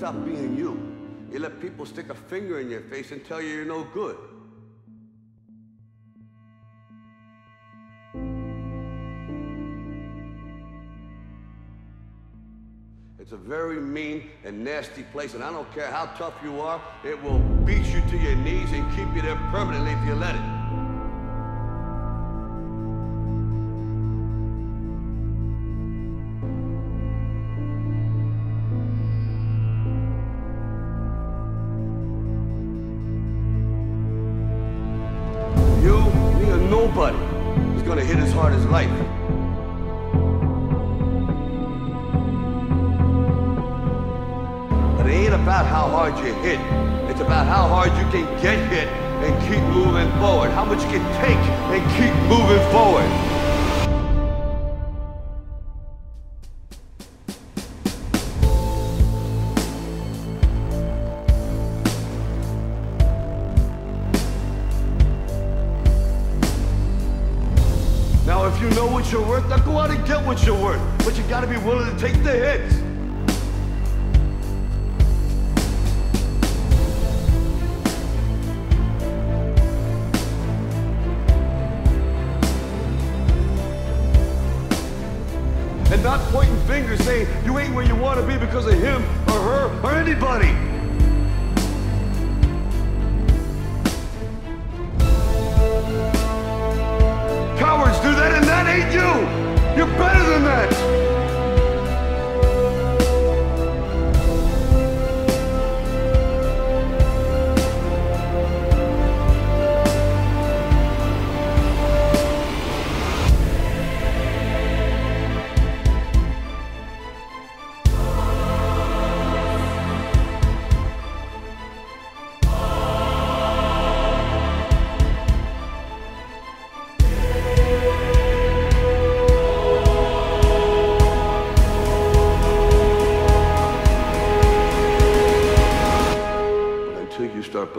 stop being you. You let people stick a finger in your face and tell you you're no good. It's a very mean and nasty place, and I don't care how tough you are, it will beat you to your knees and keep you there permanently if you let it. You, me, or nobody is gonna hit as hard as life. But it ain't about how hard you hit. It's about how hard you can get hit and keep moving forward. How much you can take and keep moving forward. If you know what you're worth, then go out and get what you're worth. But you gotta be willing to take the hits. And not pointing fingers saying you ain't where you want to be because of him or her or anybody. You. You're better than that.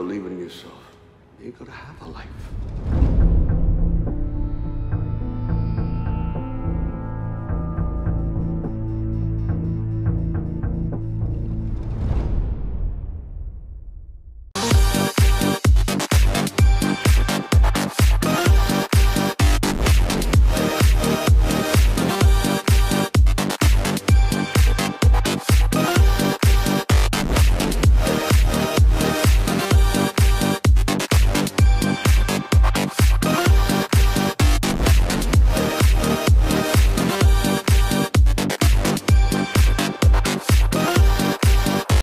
believe in yourself, you're gonna have a life.